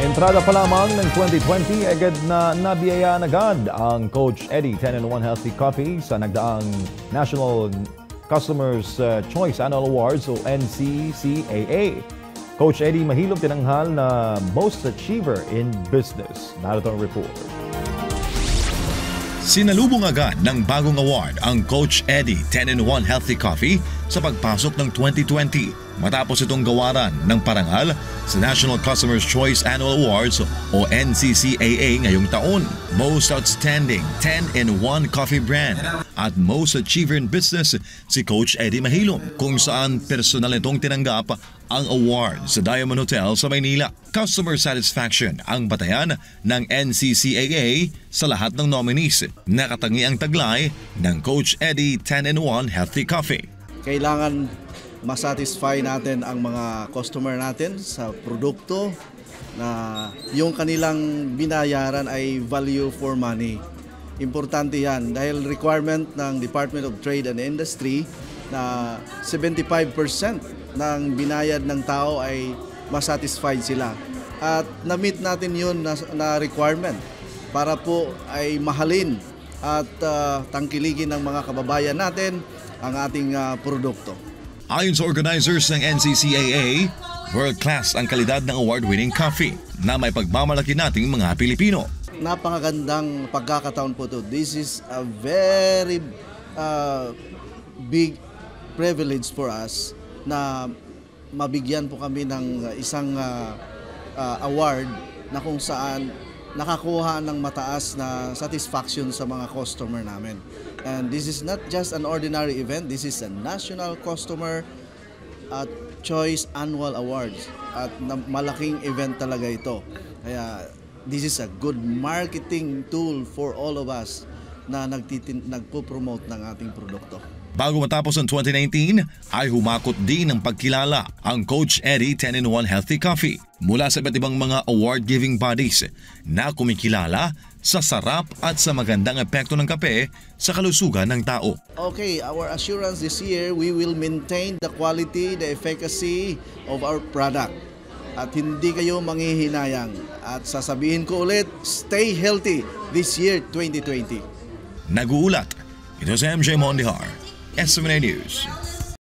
Entrada pa lamang ng 2020, agad na nabiyayaan agad ang Coach Eddie 10-in-1 Healthy Coffee sa nagdaang National Customers uh, Choice Annual Awards o NCCAA. Coach Eddie mahilog tinanghal na Most Achiever in Business. Narito ang report. Sinalubong agad ng bagong award ang Coach Eddie 10-in-1 Healthy Coffee sa pagpasok ng 2020 matapos itong gawaran ng parangal sa National Customers Choice Annual Awards o NCCAA ngayong taon. Most Outstanding 10-in-1 Coffee Brand at Most Achiever in Business si Coach Eddie Mahilom kung saan personal itong tinanggap ang award sa Diamond Hotel sa Maynila. Customer satisfaction ang batayan ng NCCAA sa lahat ng nominees. Nakatangi ang taglay ng Coach Eddie 10-in-1 Healthy Coffee. Kailangan masatisfy natin ang mga customer natin sa produkto na yung kanilang binayaran ay value for money. Importante yan dahil requirement ng Department of Trade and Industry na 75% ng binayad ng tao ay masatisfied sila. At na-meet natin yun na, na requirement para po ay mahalin at uh, tangkiligin ng mga kababayan natin ang ating uh, produkto. Ayon sa organizers ng NCCAA, world-class ang kalidad ng award-winning coffee na may pagmamalaki nating mga Pilipino. Napakagandang pagkakataon po ito. This is a very uh, big privilege for us na mabigyan po kami ng isang uh, uh, award na kung saan nakakuha ng mataas na satisfaction sa mga customer namin. And this is not just an ordinary event, this is a National Customer at Choice Annual Awards. At malaking event talaga ito. Kaya this is a good marketing tool for all of us na nagtitin, nagpo-promote ng ating produkto. Bago matapos ang 2019, ay humakot din ng pagkilala ang Coach Eddie 10-in-1 Healthy Coffee mula sa iba't ibang mga award-giving bodies na kumikilala sa sarap at sa magandang epekto ng kape sa kalusugan ng tao. Okay, our assurance this year, we will maintain the quality, the efficacy of our product. At hindi kayo manghihinayang. At sasabihin ko ulit, stay healthy this year 2020. Nag-uulat, ito si MJ Mondihar, SMNA News.